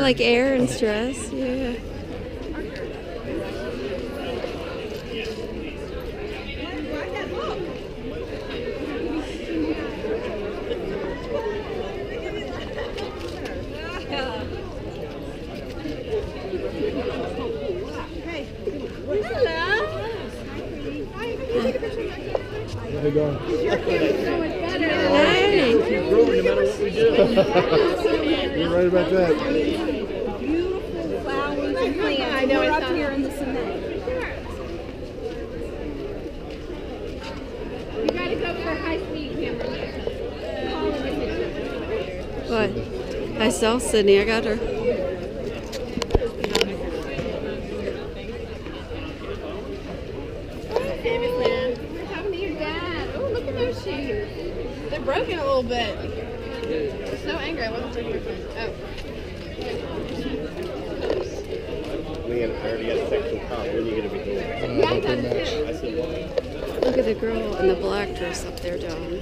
like air and stress, Yeah. How you doing? Hey. growing no matter what we do. You're right about that. Beautiful flowers and plants. I know, We're up here in the cement. You gotta go for high speed camera. What? I saw Sydney. I got her. David man. What to your dad? Oh, look at those shoes. They're broken a little bit. So angry I wasn't taking your. Oh. We had already got a sexual cop. When are you gonna be doing? I don't know about that match. I said, Look at the girl in the black dress up there, John.